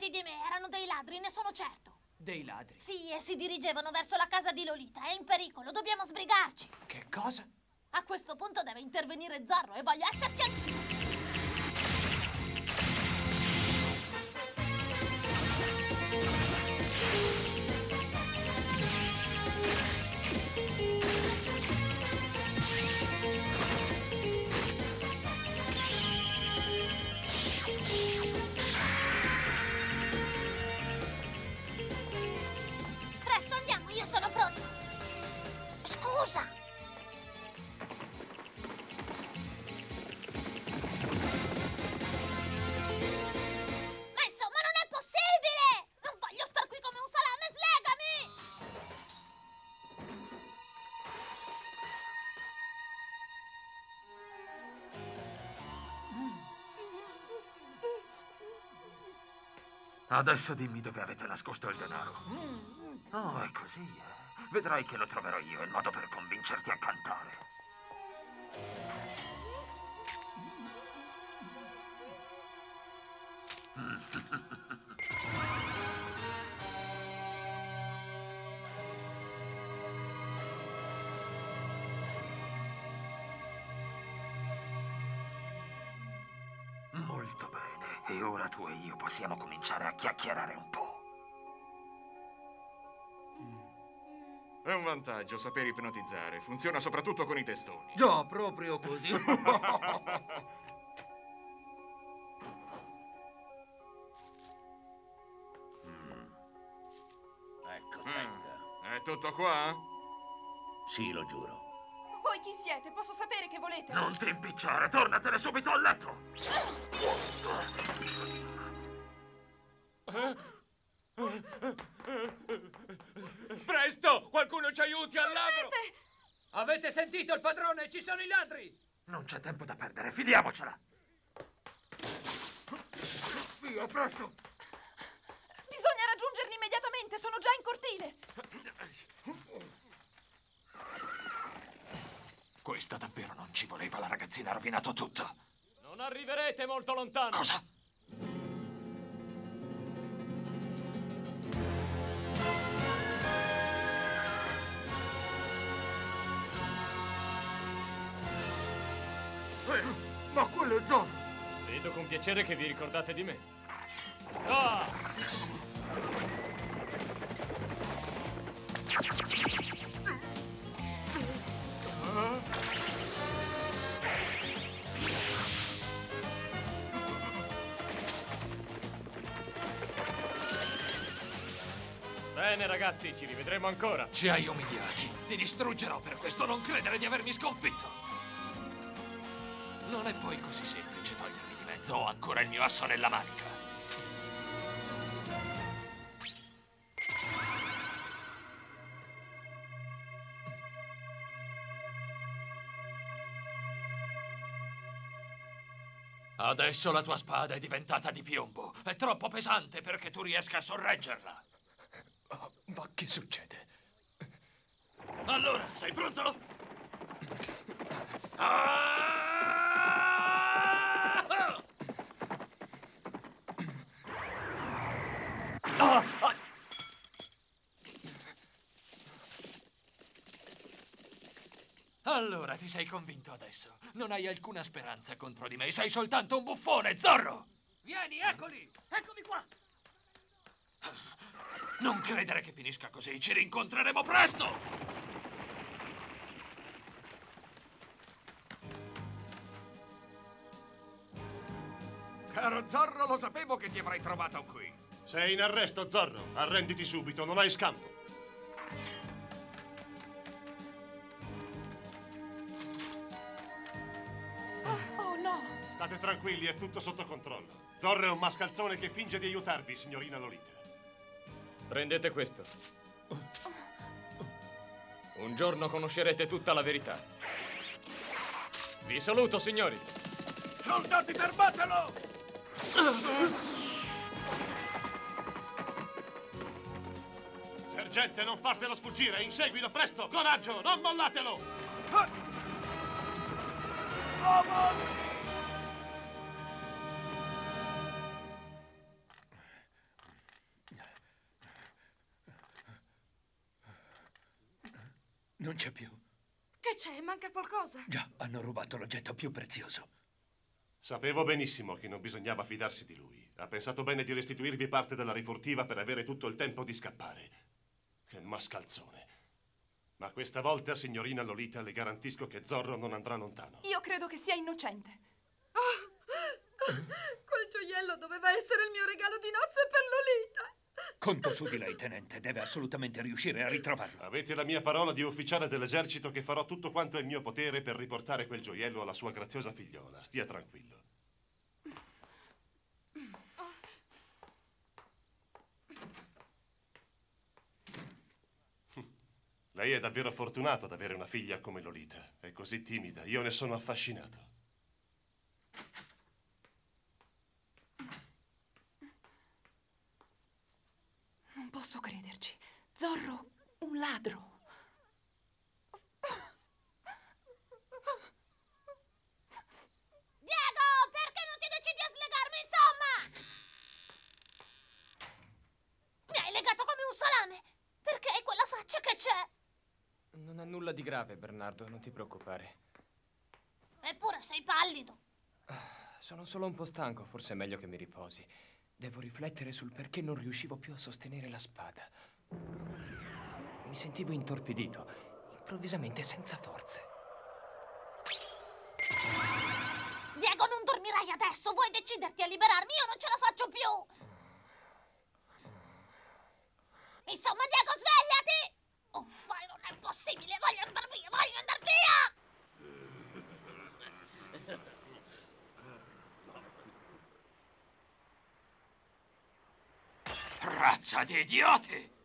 Fidati di me, erano dei ladri, ne sono certo. Dei ladri. Sì, e si dirigevano verso la casa di Lolita. È in pericolo, dobbiamo sbrigarci. Che cosa? A questo punto deve intervenire Zorro e voglio esserci anch'io. Adesso dimmi dove avete nascosto il denaro. Oh, è così, eh. Vedrai che lo troverò io, il modo per convincerti a cantare. Molto chiacchierare un po'. È un vantaggio saper ipnotizzare. Funziona soprattutto con i testoni. Già, proprio così. Ecco, Mm. È tutto qua? Sì, lo giuro. Voi chi siete? Posso sapere che volete? Non ti impicciare, tornatene subito a letto! Presto! Qualcuno ci aiuti al ladro! Avete sentito il padrone? Ci sono i ladri! Non c'è tempo da perdere, filiamocela! Via, presto! Bisogna raggiungerli immediatamente, sono già in cortile. Questa davvero non ci voleva, la ragazzina ha rovinato tutto. Non arriverete molto lontano! Cosa? Quello è Zorro! Vedo con piacere che vi ricordate di me. Ah! Bene ragazzi, ci rivedremo ancora. Ci hai umiliati. Ti distruggerò per questo, non credere di avermi sconfitto. Non è poi così semplice togliermi di mezzo, ho ancora il mio asso nella manica. Adesso la tua spada è diventata di piombo. È troppo pesante perché tu riesca a sorreggerla. Ma che succede? Allora, sei pronto? Ah! Ah! Ah! Allora ti sei convinto adesso. Non hai alcuna speranza contro di me. Sei soltanto un buffone, Zorro! Vieni, eccoli! Eccomi qua! Non credere che finisca così. Ci rincontreremo presto! Caro Zorro, lo sapevo che ti avrei trovato qui. Sei in arresto, Zorro. Arrenditi subito, non hai scampo. Tranquilli, è tutto sotto controllo. Zorro è un mascalzone che finge di aiutarvi, signorina Lolita. Prendete questo. Un giorno conoscerete tutta la verità. Vi saluto, signori. Soldati, fermatelo! Sergente, non fartelo sfuggire! Inseguilo presto! Coraggio! Non mollatelo! Non c'è più. Che c'è? Manca qualcosa? Già, hanno rubato l'oggetto più prezioso. Sapevo benissimo che non bisognava fidarsi di lui. Ha pensato bene di restituirvi parte della rifurtiva per avere tutto il tempo di scappare. Che mascalzone. Ma questa volta, signorina Lolita, le garantisco che Zorro non andrà lontano. Io credo che sia innocente. Quel gioiello doveva essere il mio regalo di nozze per Lolita. Conto su di lei, tenente. Deve assolutamente riuscire a ritrovarlo. Avete la mia parola di ufficiale dell'esercito che farò tutto quanto è in mio potere per riportare quel gioiello alla sua graziosa figliola. Stia tranquillo. Lei è davvero fortunato ad avere una figlia come Lolita. È così timida. Io ne sono affascinato. Non posso crederci. Zorro, un ladro. Diego, perché non ti decidi a slegarmi, insomma? Mi hai legato come un salame. Perché hai quella faccia che c'è? Non è nulla di grave, Bernardo, non ti preoccupare. Eppure sei pallido. Sono solo un po' stanco, forse è meglio che mi riposi. Devo riflettere sul perché non riuscivo più a sostenere la spada. Mi sentivo intorpidito, improvvisamente senza forze. Diego, non dormirai adesso. Vuoi deciderti a liberarmi? Io non ce la faccio più. Insomma, Diego, svegliati! Uffa, non è possibile. Voglio andare via, voglio andare via! Razza di idioti!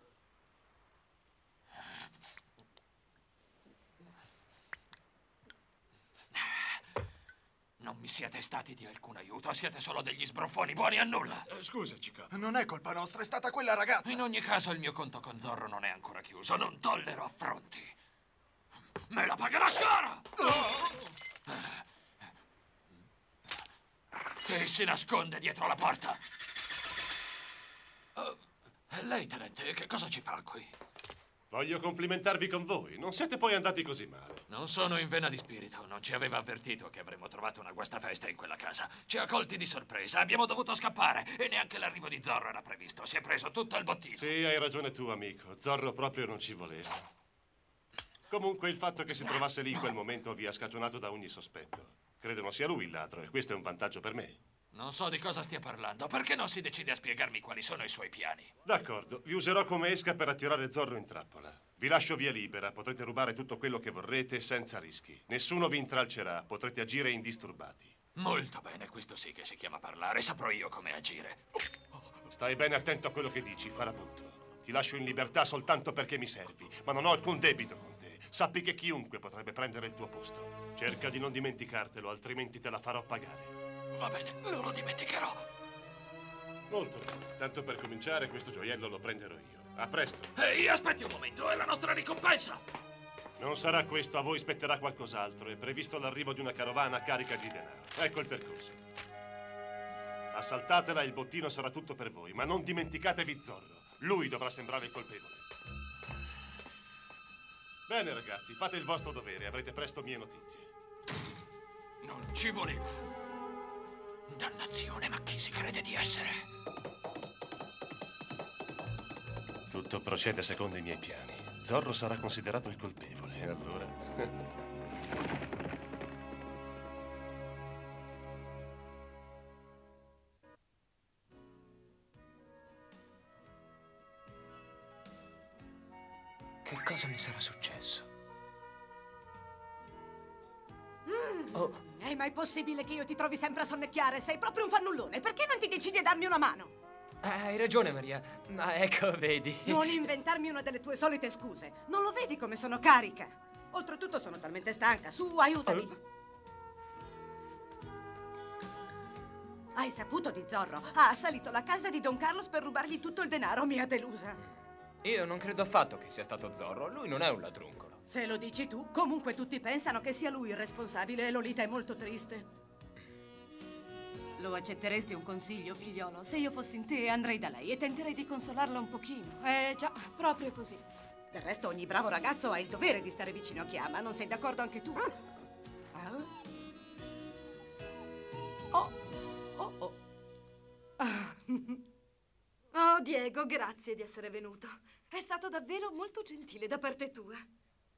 Non mi siete stati di alcun aiuto, siete solo degli sbruffoni buoni a nulla. Scusaci, capo. Non è colpa nostra, è stata quella ragazza. In ogni caso il mio conto con Zorro non è ancora chiuso, non tollero affronti. Me la pagherà cara! Chi si nasconde dietro la porta? Lei, tenente, che cosa ci fa qui? Voglio complimentarvi con voi. Non siete poi andati così male. Non sono in vena di spirito, non ci aveva avvertito che avremmo trovato una guastafesta in quella casa. Ci ha colti di sorpresa, abbiamo dovuto scappare e neanche l'arrivo di Zorro era previsto. Si è preso tutto il bottino. Sì, hai ragione tu, amico. Zorro proprio non ci voleva. Comunque il fatto che si trovasse lì in quel momento vi ha scagionato da ogni sospetto. Credo non sia lui il ladro e questo è un vantaggio per me. Non so di cosa stia parlando. Perché non si decide a spiegarmi quali sono i suoi piani? D'accordo, vi userò come esca per attirare Zorro in trappola. Vi lascio via libera, potrete rubare tutto quello che vorrete senza rischi. Nessuno vi intralcerà, potrete agire indisturbati. Molto bene, questo sì che si chiama parlare. Saprò io come agire. Stai bene attento a quello che dici, farabutto. Ti lascio in libertà soltanto perché mi servi, ma non ho alcun debito con te. Sappi che chiunque potrebbe prendere il tuo posto. Cerca di non dimenticartelo, altrimenti te la farò pagare. Va bene, non lo dimenticherò. Molto bene. Tanto per cominciare, questo gioiello lo prenderò io. A presto. Ehi, aspetti un momento, è la nostra ricompensa! Non sarà questo, a voi spetterà qualcos'altro. È previsto l'arrivo di una carovana carica di denaro. Ecco il percorso. Assaltatela e il bottino sarà tutto per voi, ma non dimenticatevi Zorro. Lui dovrà sembrare il colpevole. Bene, ragazzi, fate il vostro dovere, avrete presto mie notizie. Non ci voleva. Dannazione, ma chi si crede di essere? Tutto procede secondo i miei piani. Zorro sarà considerato il colpevole, e allora... Che cosa mi sarà successo? È mai possibile che io ti trovi sempre a sonnecchiare? Sei proprio un fannullone. Perché non ti decidi a darmi una mano? Hai ragione, Maria. Ma ecco, vedi. Non inventarmi una delle tue solite scuse. Non lo vedi come sono carica? Oltretutto sono talmente stanca. Su, aiutami. Hai saputo di Zorro? Ha assalito la casa di Don Carlos per rubargli tutto il denaro. Mi ha delusa. Io non credo affatto che sia stato Zorro. Lui non è un ladruncolo. Se lo dici tu, comunque tutti pensano che sia lui il responsabile e Lolita è molto triste. Lo accetteresti un consiglio, figliolo? Se io fossi in te, andrei da lei e tenterei di consolarla un pochino. Eh già, proprio così. Del resto, ogni bravo ragazzo ha il dovere di stare vicino a chi ama. Non sei d'accordo anche tu? Ah? Oh, oh, oh. Ah. Oh, Diego, grazie di essere venuto. È stato davvero molto gentile da parte tua.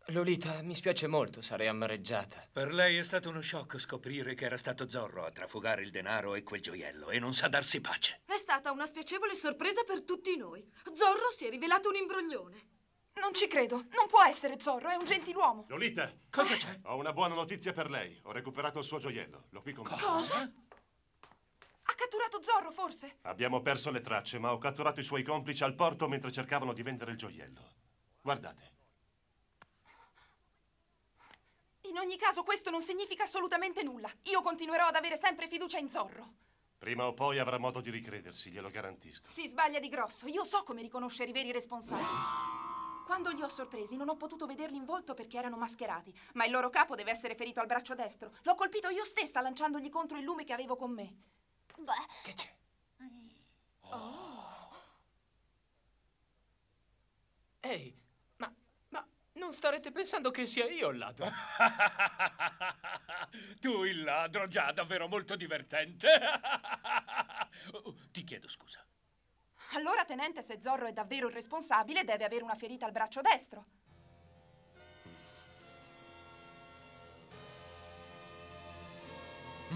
Lolita, mi spiace molto, sarei amareggiata. Per lei è stato uno shock scoprire che era stato Zorro a trafugare il denaro e quel gioiello e non sa darsi pace. È stata una spiacevole sorpresa per tutti noi. Zorro si è rivelato un imbroglione. Non ci credo. Non può essere Zorro, è un gentiluomo. Lolita, Cosa c'è? ho una buona notizia per lei. Ho recuperato il suo gioiello. L'ho qui con me. Cosa? Ha catturato Zorro, forse? Abbiamo perso le tracce, ma ho catturato i suoi complici al porto mentre cercavano di vendere il gioiello. Guardate. In ogni caso, questo non significa assolutamente nulla. Io continuerò ad avere sempre fiducia in Zorro. Prima o poi avrà modo di ricredersi, glielo garantisco. Si sbaglia di grosso. Io so come riconoscere i veri responsabili. Quando li ho sorpresi non ho potuto vederli in volto perché erano mascherati, ma il loro capo deve essere ferito al braccio destro. L'ho colpito io stessa lanciandogli contro il lume che avevo con me. Beh, Che c'è? Ehi, ma, ma non starete pensando che sia io il ladro? tu il ladro, già davvero molto divertente. Oh, Ti chiedo scusa. Allora, tenente, se Zorro è davvero il responsabile, deve avere una ferita al braccio destro.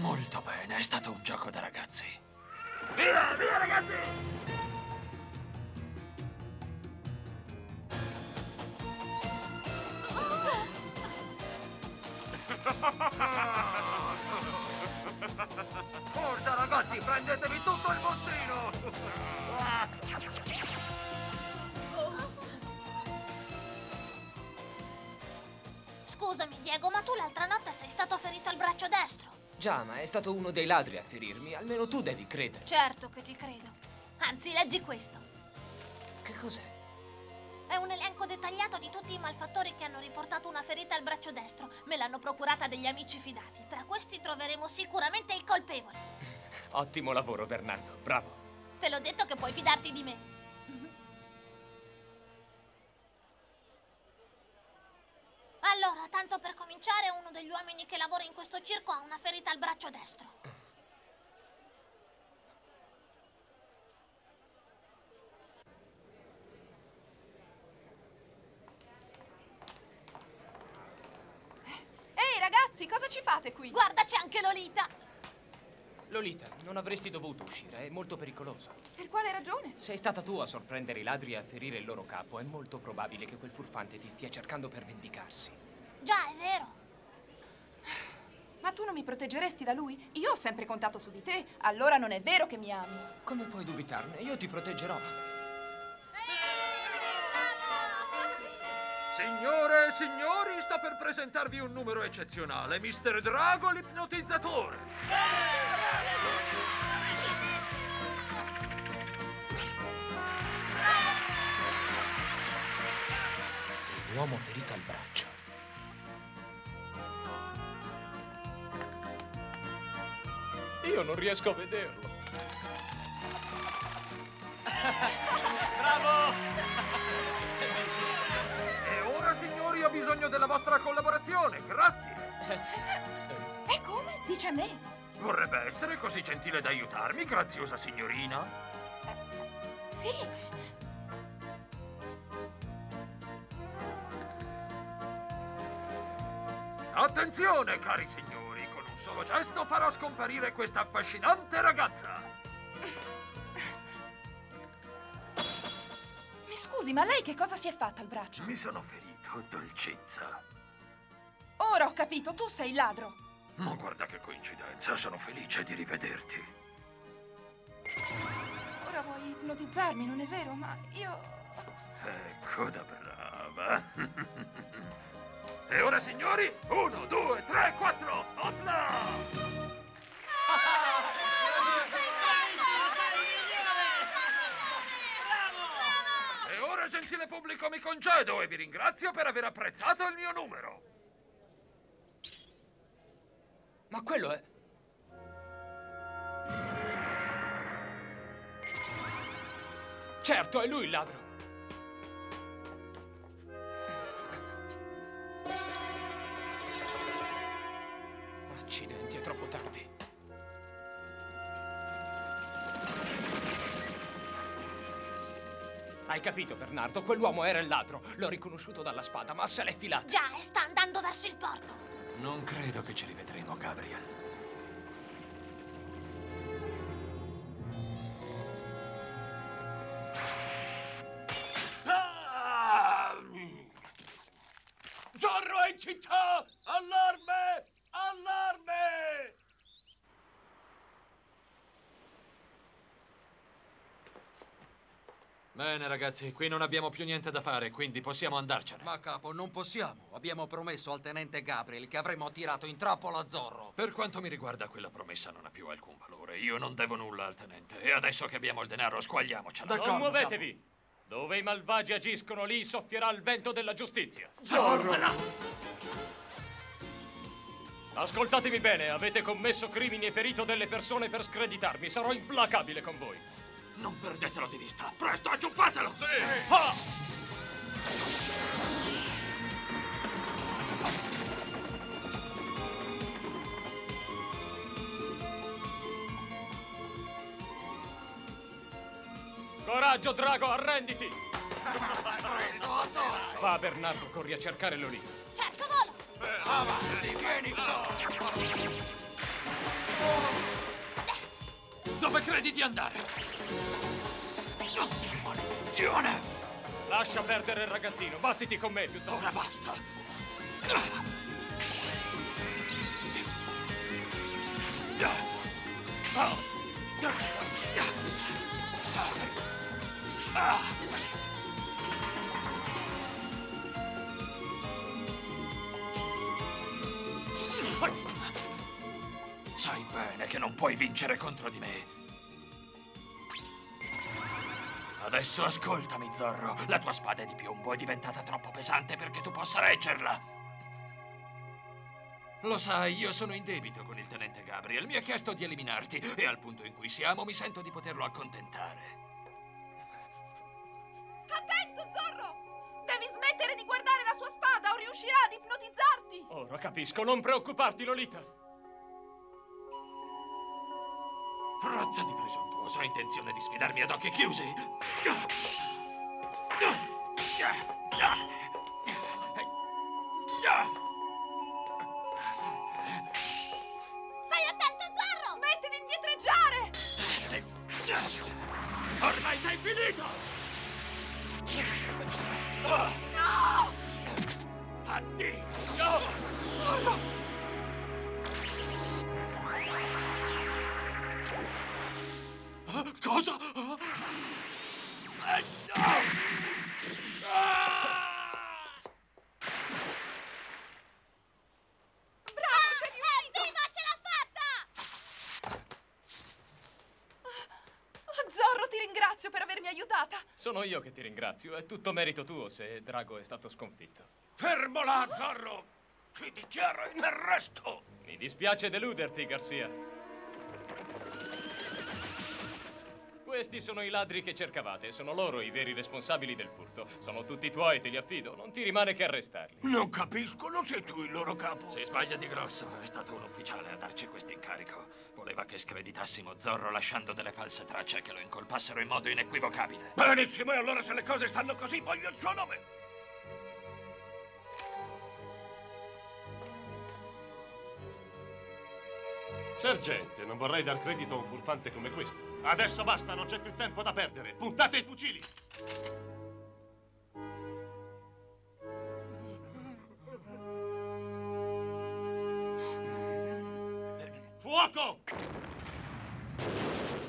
Molto bene, è stato un gioco da ragazzi. Via, via ragazzi! Forza ragazzi, prendetevi tutto il bottino! scusami, Diego, ma tu l'altra notte sei stato ferito al braccio destro. Già, ma è stato uno dei ladri a ferirmi. Almeno tu devi credere. Certo che ti credo. Anzi, leggi questo. Che cos'è? È un elenco dettagliato di tutti i malfattori che hanno riportato una ferita al braccio destro. Me l'hanno procurata degli amici fidati. Tra questi troveremo sicuramente il colpevole. Ottimo lavoro, Bernardo. Bravo. Te l'ho detto che puoi fidarti di me. Allora, tanto per cominciare, uno degli uomini che lavora in questo circo ha una ferita al braccio destro. Ehi, ragazzi, cosa ci fate qui? Guarda, c'è anche Lolita! Lolita, non avresti dovuto uscire, è molto pericoloso. Per quale ragione? Sei stata tu a sorprendere i ladri e a ferire il loro capo. È molto probabile che quel furfante ti stia cercando per vendicarsi. Già, è vero. Ma tu non mi proteggeresti da lui? Io ho sempre contato su di te, allora non è vero che mi ami. Come puoi dubitarne? Io ti proteggerò. Signore e signori, sto per presentarvi un numero eccezionale, Mr. Drago l'ipnotizzatore. L'uomo ferito al braccio. Io non riesco a vederlo. Bravo! E ora, signori, ho bisogno della vostra collaborazione, grazie. E come? Dice a me. Vorrebbe essere così gentile da aiutarmi, graziosa signorina? Sì. Attenzione, cari signori, solo gesto farò scomparire questa affascinante ragazza. Mi scusi, ma lei che cosa si è fatta al braccio? Mi sono ferito, dolcezza. Ora ho capito, tu sei il ladro. Ma guarda che coincidenza, sono felice di rivederti. Ora vuoi ipnotizzarmi, non è vero? Ma io... Ecco da brava. e ora, signori, uno, due, tre, quattro, opla! E ora, gentile pubblico, mi concedo e vi ringrazio per aver apprezzato il mio numero. Ma quello è... Certo, è lui il ladro. Capito, Bernardo? Quell'uomo era il ladro. L'ho riconosciuto dalla spada, ma se l'è filata. Già, e sta andando verso il porto. Non credo che ci rivedremo, Gabriel. Ah! Zorro è in città! Allarme! Allarme! Bene, ragazzi, qui non abbiamo più niente da fare, quindi possiamo andarcene. Ma capo, non possiamo. Abbiamo promesso al tenente Gabriel che avremmo attirato in trappola Zorro. Per quanto mi riguarda, quella promessa non ha più alcun valore. Io non devo nulla al tenente. E adesso che abbiamo il denaro, squagliamocela. Non muovetevi! Dove i malvagi agiscono, lì soffierà il vento della giustizia. Zorro! Ascoltatemi bene, avete commesso crimini e ferito delle persone per screditarmi. Sarò implacabile con voi. Non perdetelo di vista. Presto, aggiuffatelo! Sì! Ah! Coraggio, Drago, arrenditi! Preso addosso! Va, Bernardo, corri a cercare Lolita. Certo, volo! Avanti, vieni qua! Dove credi di andare? Maledizione! Lascia perdere il ragazzino, battiti con me piuttosto. Ora basta! Sai bene che non puoi vincere contro di me. Adesso ascoltami, Zorro. La tua spada di piombo è diventata troppo pesante perché tu possa reggerla. Lo sai, io sono in debito con il tenente Gabriel. Mi ha chiesto di eliminarti e al punto in cui siamo mi sento di poterlo accontentare. Attento, Zorro! Devi smettere di guardare la sua spada o riuscirà ad ipnotizzarti! Ora capisco, non preoccuparti, Lolita. Razza di presuntuoso, ha intenzione di sfidarmi ad occhi chiusi? Aiutata! Sono io che ti ringrazio, è tutto merito tuo se Drago è stato sconfitto. Fermo là, Zorro! Ti dichiaro in arresto! Mi dispiace deluderti, Garcia. Questi sono i ladri che cercavate, sono loro i veri responsabili del furto. Sono tutti tuoi, te li affido, non ti rimane che arrestarli. Non capisco, non sei tu il loro capo. Si sbaglia di grosso, è stato un ufficiale a darci questo incarico. Voleva che screditassimo Zorro lasciando delle false tracce che lo incolpassero in modo inequivocabile. Benissimo, e allora se le cose stanno così, voglio il suo nome. Sergente, non vorrei dar credito a un furfante come questo. Adesso basta, non c'è più tempo da perdere. Puntate i fucili! Fuoco!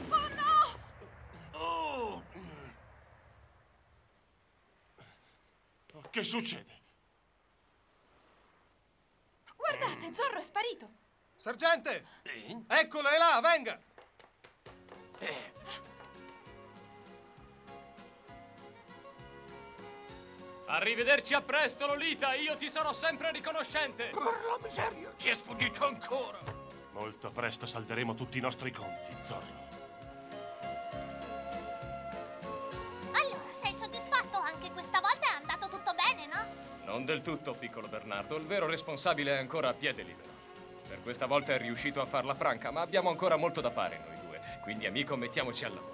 Oh no! Oh. Che succede? Guardate, Zorro è sparito! Sergente! Eccolo, è là, venga! Arrivederci a presto, Lolita! Io ti sarò sempre riconoscente! Per la miseria, ci è sfuggito ancora! Molto presto salderemo tutti i nostri conti, Zorro. Allora, sei soddisfatto? Anche questa volta è andato tutto bene, no? Non del tutto, piccolo Bernardo. Il vero responsabile è ancora a piede libero. Per questa volta è riuscito a farla franca, ma abbiamo ancora molto da fare noi due. Quindi, amico, mettiamoci al lavoro.